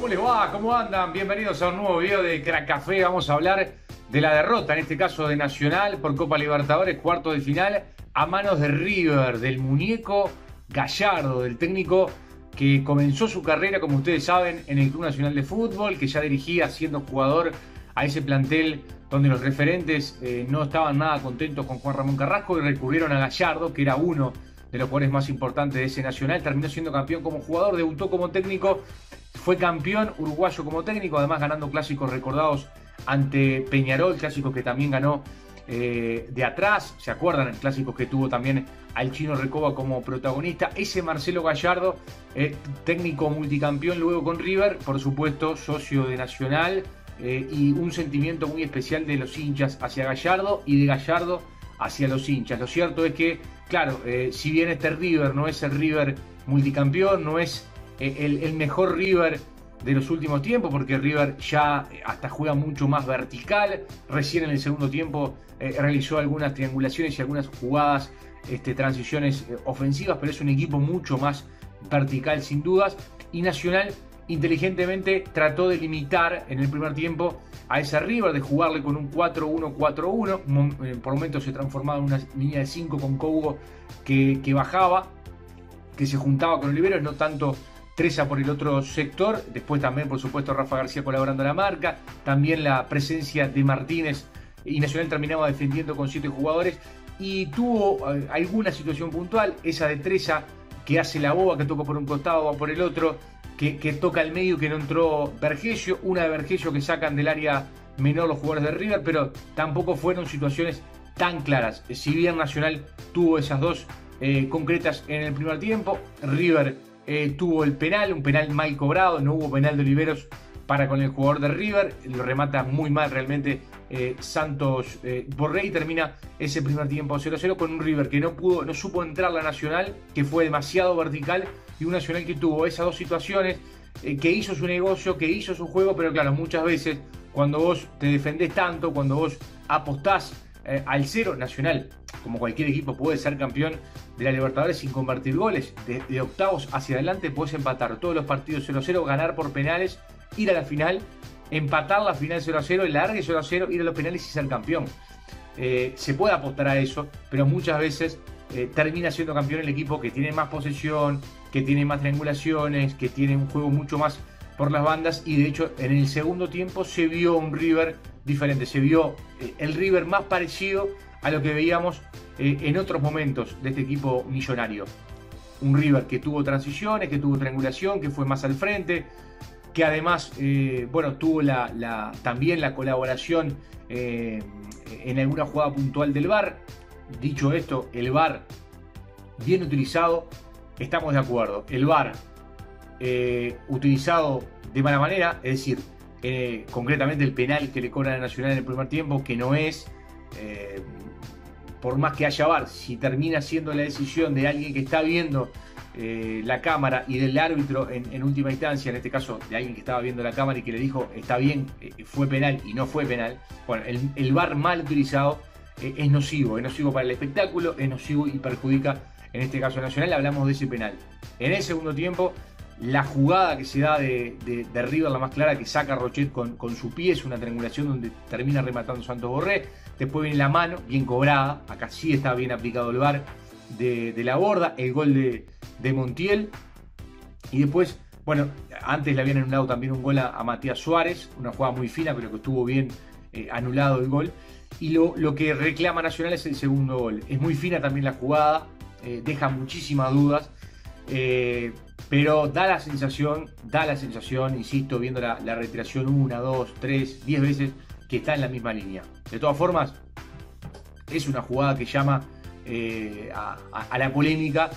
¿Cómo les va? ¿Cómo andan? Bienvenidos a un nuevo video de Crack Café. Vamos a hablar de la derrota, en este caso de Nacional, por Copa Libertadores, cuarto de final, a manos de River, del muñeco Gallardo, del técnico que comenzó su carrera, como ustedes saben, en el Club Nacional de Fútbol, que ya dirigía siendo jugador a ese plantel donde los referentes eh, no estaban nada contentos con Juan Ramón Carrasco y recurrieron a Gallardo, que era uno de los jugadores más importantes de ese Nacional, terminó siendo campeón como jugador, debutó como técnico, fue campeón uruguayo como técnico, además ganando clásicos recordados ante Peñarol, clásicos que también ganó eh, de atrás, ¿se acuerdan? El clásico que tuvo también al chino Recoba como protagonista. Ese Marcelo Gallardo, eh, técnico multicampeón luego con River, por supuesto, socio de Nacional, eh, y un sentimiento muy especial de los hinchas hacia Gallardo y de Gallardo hacia los hinchas. Lo cierto es que, claro, si bien este River no es el River multicampeón, no es el, mejor River de los últimos tiempos, porque River ya hasta juega mucho más vertical. Recién en el segundo tiempo eh, realizó algunas triangulaciones y algunas jugadas, este, transiciones eh, ofensivas, pero es un equipo mucho más vertical sin dudas. Y Nacional inteligentemente trató de limitar en el primer tiempo a ese River, de jugarle con un 4-1-4-1. Eh, por momentos se transformaba en una línea de 5 con Cougo que, que bajaba, que se juntaba con Oliveros, no tanto Treza por el otro sector, después también por supuesto Rafa García colaborando a la marca, también la presencia de Martínez y Nacional terminaba defendiendo con siete jugadores. Y tuvo eh, alguna situación puntual, esa de Treza que hace la boba, que toca por un costado o por el otro, que, toca el medio que no entró Vergesio, una de Vergesio que sacan del área menor los jugadores de River, pero tampoco fueron situaciones tan claras. Si bien Nacional tuvo esas dos eh, concretas en el primer tiempo, River eh, tuvo el penal, un penal mal cobrado, no hubo penal de Oliveros para con el jugador de River, lo remata muy mal realmente eh, Santos eh, Borrey, termina ese primer tiempo 0-0 con un River que no pudo, no supo entrar la Nacional, que fue demasiado vertical, y un Nacional que tuvo esas dos situaciones, que hizo su negocio, que hizo su juego, pero claro, muchas veces cuando vos te defendés tanto, cuando vos apostás al cero, Nacional como cualquier equipo, puede ser campeón de la Libertadores sin convertir goles. De, octavos hacia adelante puedes empatar todos los partidos 0-0, ganar por penales, ir a la final, empatar la final 0-0, el largue 0-0, ir a los penales y ser campeón. Eh, se puede apostar a eso, pero muchas veces eh, termina siendo campeón el equipo que tiene más posesión, que tiene más triangulaciones, que tiene un juego mucho más por las bandas y de hecho en el segundo tiempo se vio un River diferente, se vio eh, el River más parecido a lo que veíamos eh, en otros momentos de este equipo millonario. Un River que tuvo transiciones, que tuvo triangulación, que fue más al frente, que además, eh, bueno, tuvo también la colaboración eh, en alguna jugada puntual del VAR. Dicho esto, el VAR bien utilizado, estamos de acuerdo. El VAR utilizado de mala manera, es decir, concretamente el penal que le cobran a Nacional en el primer tiempo, que no es, por más que haya VAR, si termina siendo la decisión de alguien que está viendo eh, la cámara y del árbitro en, última instancia, en este caso de alguien que estaba viendo la cámara y que le dijo está bien, eh, fue penal y no fue penal, bueno, el, el VAR mal utilizado eh, es nocivo, es nocivo para el espectáculo, es nocivo y perjudica, en este caso Nacional, hablamos de ese penal. En el segundo tiempo, la jugada que se da de, de, River, la más clara, que saca Rochet con, con su pie, es una triangulación donde termina rematando Santos Borré Después viene la mano, bien cobrada. Acá sí está bien aplicado el bar de, la borda. El gol de, Montiel. Y después, bueno, antes le habían anulado también un gol a, Matías Suárez. Una jugada muy fina, pero que estuvo bien eh, anulado el gol. Y lo, lo, que reclama Nacional es el segundo gol. Es muy fina también la jugada. Eh, deja muchísimas dudas. Eh, pero da la sensación, da la sensación, insisto, viendo la, la retiración una, dos, tres, diez veces que está en la misma línea. De todas formas, es una jugada que llama eh, a, la polémica.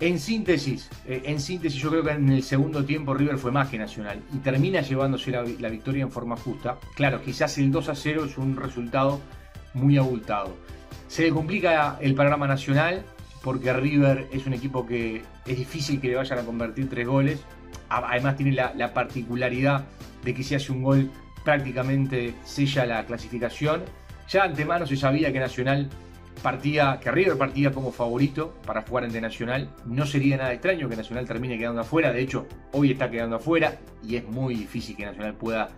En síntesis, eh, en síntesis, yo creo que en el segundo tiempo River fue más que Nacional y termina llevándose la, victoria en forma justa. Claro, quizás el 2 a 0 es un resultado muy abultado. Se le complica el panorama nacional porque River es un equipo que es difícil que le vayan a convertir tres goles. Además tiene la, la particularidad de que si hace un gol prácticamente sella la clasificación. Ya antemano se sabía que Nacional partía, que River partía como favorito para jugar ante Nacional. No sería nada extraño que Nacional termine quedando afuera. De hecho, hoy está quedando afuera y es muy difícil que Nacional pueda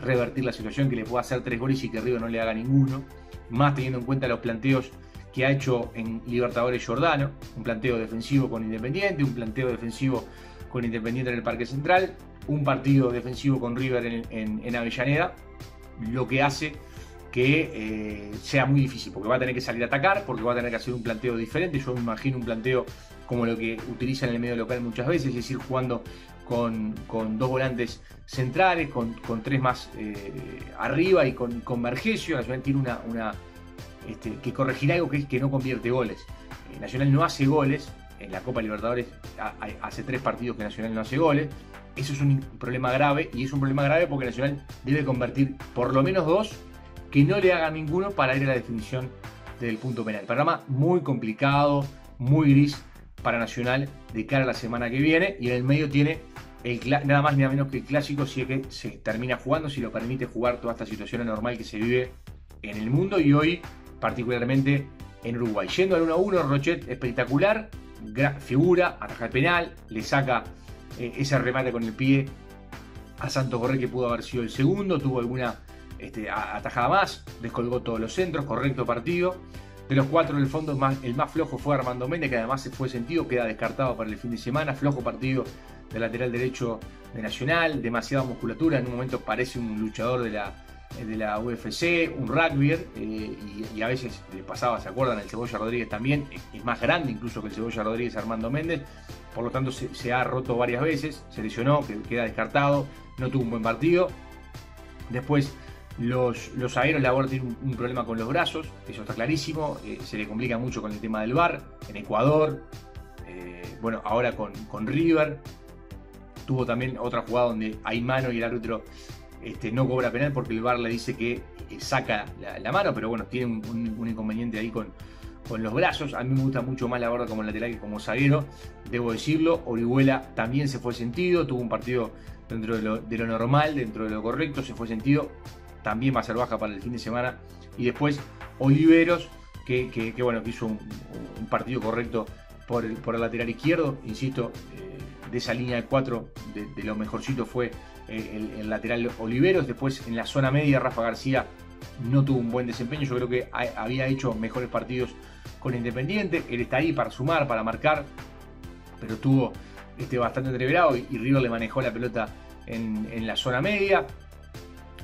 revertir la situación, que le pueda hacer tres goles y que River no le haga ninguno. Más teniendo en cuenta los planteos que ha hecho en Libertadores Jordano, un planteo defensivo con Independiente, un planteo defensivo con Independiente en el Parque Central, un partido defensivo con River en, Avellaneda, lo que hace que eh, sea muy difícil, porque va a tener que salir a atacar, porque va a tener que hacer un planteo diferente. Yo me imagino un planteo como lo que utiliza en el medio local muchas veces, es decir, jugando con, dos volantes centrales, con, tres más eh, arriba y con, con Vergesio. Nacional tiene una este, que corregir algo que es que no convierte goles. Eh, Nacional no hace goles, en la Copa Libertadores hace tres partidos que Nacional no hace goles. Eso es un problema grave y es un problema grave porque Nacional debe convertir por lo menos dos que no le haga ninguno para ir a la definición del punto penal. Programa muy complicado, muy gris para Nacional de cara a la semana que viene y en el medio tiene nada más ni nada menos que el clásico si es que se termina jugando, si lo permite jugar toda esta situación anormal que se vive en el mundo y hoy particularmente en Uruguay. Yendo al 1-1, Rochet espectacular, figura, ataja el penal, le saca eh, ese remate con el pie a Santos Borré que pudo haber sido el segundo, tuvo alguna este, atajada más, descolgó todos los centros, correcto partido. De los cuatro en el fondo, el más flojo fue Armando Méndez, que además se fue sentido, queda descartado para el fin de semana. Flojo partido de lateral derecho de Nacional, demasiada musculatura, en un momento parece un luchador de la, de la UFC, un rugby, eh, y, a veces pasaba, ¿se acuerdan? El Cebolla Rodríguez también, es más grande incluso que el Cebolla Rodríguez Armando Méndez, por lo tanto se, ha roto varias veces, se lesionó, queda descartado, no tuvo un buen partido. Después los, los zagueros la tienen un, problema con los brazos, eso está clarísimo. Eh, se le complica mucho con el tema del VAR. En Ecuador, eh, bueno, ahora con, con, River. Tuvo también otra jugada donde hay mano y el árbitro este, no cobra penal porque el VAR le dice que eh, saca la, mano, pero bueno, tiene un, inconveniente ahí con, con los brazos. A mí me gusta mucho más la borda como lateral que como zaguero, debo decirlo. Orihuela también se fue sentido, tuvo un partido dentro de lo, de lo normal, dentro de lo correcto, se fue sentido también va a ser baja para el fin de semana. Y después Oliveros, que, bueno, que hizo un, partido correcto por el, por el, lateral izquierdo. Insisto, eh, de esa línea de cuatro, de, lo mejorcito fue el, lateral Oliveros. Después en la zona media, Rafa García no tuvo un buen desempeño. Yo creo que había hecho mejores partidos con Independiente. Él está ahí para sumar, para marcar, pero tuvo este, bastante entreverado y, River le manejó la pelota en, la zona media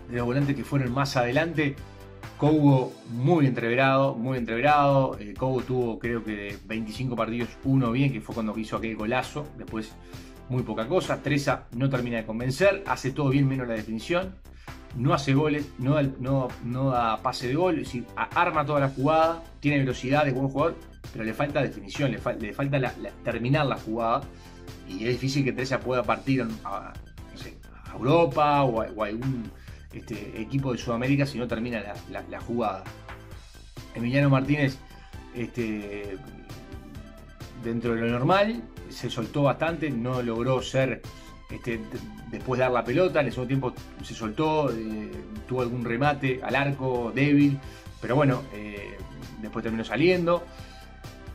de los volantes que fueron más adelante. Cobo muy entreverado, muy entreverado. Eh, tuvo creo que 25 partidos, uno bien, que fue cuando hizo aquel golazo. Después muy poca cosa. Treza no termina de convencer, hace todo bien menos la definición. No hace goles, no da, no, no da pase de gol, es decir, arma toda la jugada, tiene velocidad, es buen jugador, pero le falta definición, le, falta terminar la jugada. Y es difícil que Treza pueda partir a, Europa o a algún este, equipo de Sudamérica si no termina la, jugada. Emiliano Martínez, este, dentro de lo normal, se soltó bastante, no logró ser este, después de dar la pelota, en ese tiempo se soltó, eh, tuvo algún remate al arco débil, pero bueno, eh, después terminó saliendo.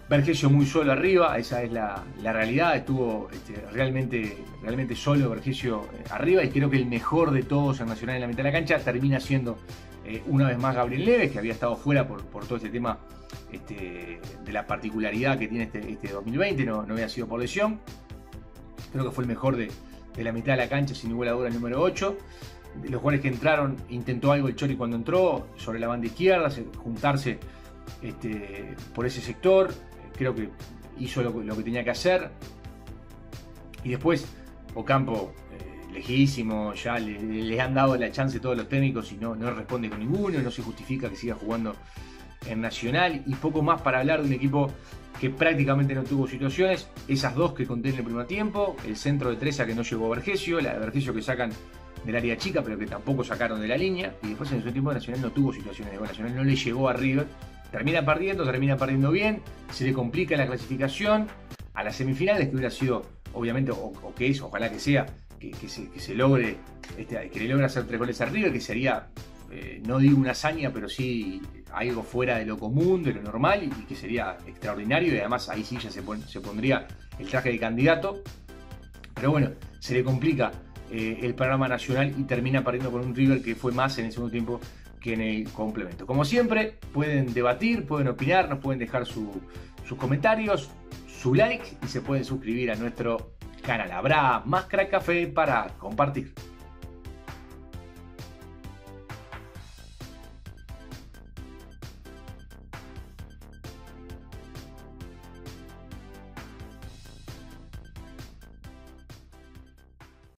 Vergesio muy solo arriba, esa es la, realidad, estuvo este, realmente, realmente solo Vergesio eh, arriba y creo que el mejor de todos en Nacional en la mitad de la cancha termina siendo eh, una vez más Gabriel Leves, que había estado fuera por, todo este tema este, de la particularidad que tiene este, 2020, este no, había sido por lesión. Creo que fue el mejor de, la mitad de la cancha, sin ninguna duda, el número 8. De los jugadores que entraron, intentó algo el Chori cuando entró, sobre la banda izquierda, juntarse este, por ese sector creo que hizo lo, que tenía que hacer. Y después, Ocampo, eh, lejísimo, ya le, han dado la chance a todos los técnicos y no, no responde con ninguno, no se justifica que siga jugando en Nacional. Y poco más para hablar de un equipo que prácticamente no tuvo situaciones. Esas dos que conté en el primer tiempo, el centro de Treza que no llegó a Vergesio, la de Vergesio que sacan del área chica, pero que tampoco sacaron de la línea. Y después en ese tiempo Nacional no tuvo situaciones de Nacional no le llegó a River termina perdiendo, termina perdiendo bien, se le complica la clasificación a las semifinales, que hubiera sido, obviamente, o, que es, ojalá que sea, que, se, logre, este, que le logre hacer tres goles arriba, que sería, eh, no digo una hazaña, pero sí algo fuera de lo común, de lo normal y, que sería extraordinario y además ahí sí ya se, pondría el traje de candidato. Pero bueno, se le complica eh, el programa nacional y termina perdiendo con un River que fue más en el segundo tiempo que en el complemento. Como siempre, pueden debatir, pueden opinar, nos pueden dejar sus comentarios, su like y se pueden suscribir a nuestro canal. Habrá más Crack Café para compartir.